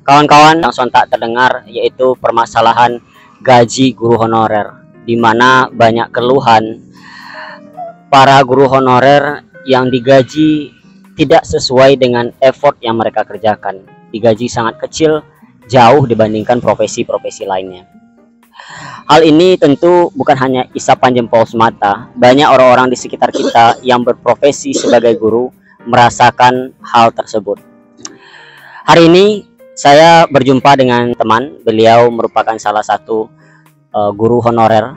Kawan-kawan yang sontak terdengar yaitu permasalahan gaji guru honorer di mana banyak keluhan para guru honorer yang digaji tidak sesuai dengan effort yang mereka kerjakan. Digaji sangat kecil jauh dibandingkan profesi-profesi lainnya. Hal ini tentu bukan hanya isapan jempol semata. Banyak orang-orang di sekitar kita yang berprofesi sebagai guru merasakan hal tersebut. Hari ini saya berjumpa dengan teman, beliau merupakan salah satu uh, guru honorer.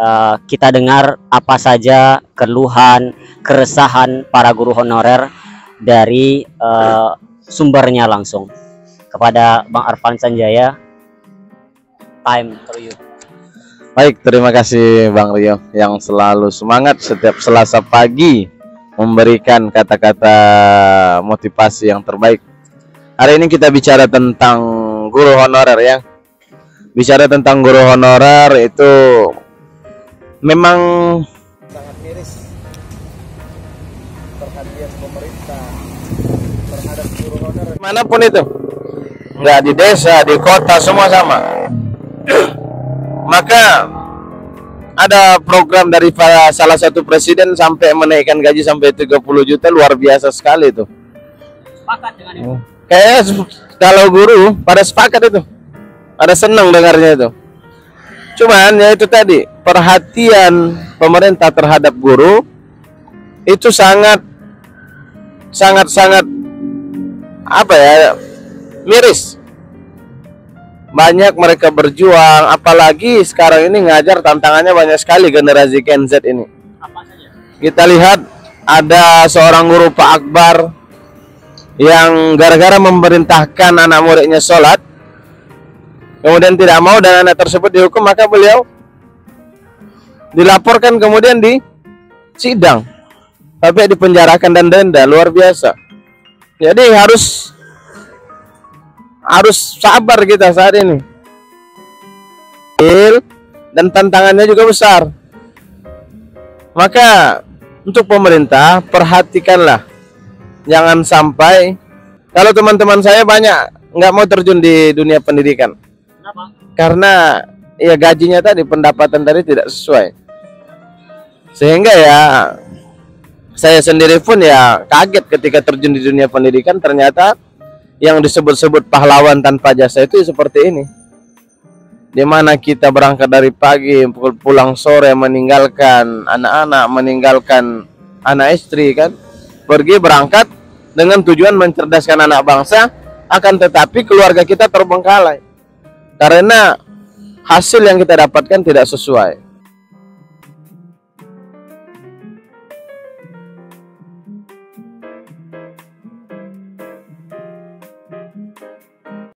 Uh, kita dengar apa saja keluhan, keresahan para guru honorer dari uh, sumbernya langsung. Kepada Bang Arfan Sanjaya, time for you. Baik, terima kasih Bang Rio yang selalu semangat setiap Selasa pagi memberikan kata-kata motivasi yang terbaik. Hari ini kita bicara tentang guru honorer ya. Bicara tentang guru honorer itu memang sangat miris perhatian pemerintah terhadap guru honorer. Mana pun itu, nggak di desa, di kota semua sama maka ada program dari salah satu presiden sampai menaikkan gaji sampai 30 juta luar biasa sekali itu. Sepakat dengan itu. Kayak kalau guru pada sepakat itu. Ada senang dengarnya itu. Cuman ya itu tadi perhatian pemerintah terhadap guru itu sangat sangat sangat apa ya miris banyak mereka berjuang apalagi sekarang ini ngajar tantangannya banyak sekali generasi Gen Z ini kita lihat ada seorang guru Pak Akbar yang gara-gara memerintahkan anak muridnya sholat kemudian tidak mau dan anak tersebut dihukum maka beliau dilaporkan kemudian di sidang. Tapi dipenjarakan dan denda luar biasa. Jadi harus harus sabar kita saat ini. Dan tantangannya juga besar. Maka untuk pemerintah perhatikanlah jangan sampai kalau teman-teman saya banyak nggak mau terjun di dunia pendidikan. Kenapa? karena ya gajinya tadi pendapatan tadi tidak sesuai. Sehingga ya saya sendiri pun ya kaget ketika terjun di dunia pendidikan ternyata yang disebut-sebut pahlawan tanpa jasa itu seperti ini. Di mana kita berangkat dari pagi pulang sore meninggalkan anak-anak meninggalkan anak istri kan pergi berangkat dengan tujuan mencerdaskan anak bangsa akan tetapi keluarga kita terbengkalai. Karena hasil yang kita dapatkan tidak sesuai